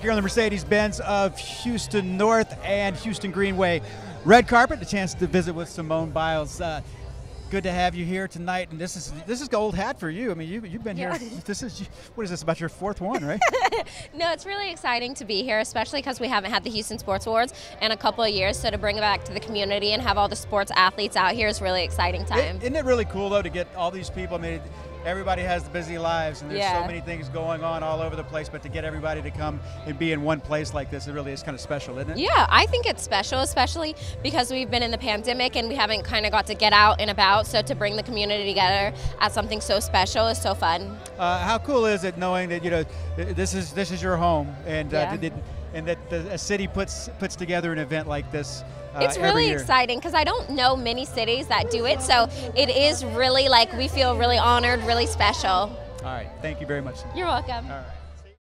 here on the Mercedes Benz of Houston North and Houston Greenway. Red carpet, a chance to visit with Simone Biles. Uh, good to have you here tonight. And this is this is gold hat for you. I mean, you you've been Yeah. here. This is what is this about your fourth one, right? No, it's really exciting to be here, especially because we haven't had the Houston Sports Awards in a couple of years. So to bring it back to the community and have all the sports athletes out here is really exciting time. Isn't it really cool though to get all these people? I mean, everybody has busy lives, and there's so many things going on all over the place. But to get everybody to come and be in one place like this, it really is kind of special, isn't it? Yeah, I think it's special, especially because we've been in the pandemic and we haven't kind of got to get out and about. So to bring the community together at something so special is so fun. Uh, how cool is it knowing that you know this is this is your home, and uh, Yeah. and that the, a city puts puts together an event like this. Uh, It's really exciting because I don't know many cities that do it. So it is really like we feel really honored, really special. All right, thank you very much. You're welcome. All right.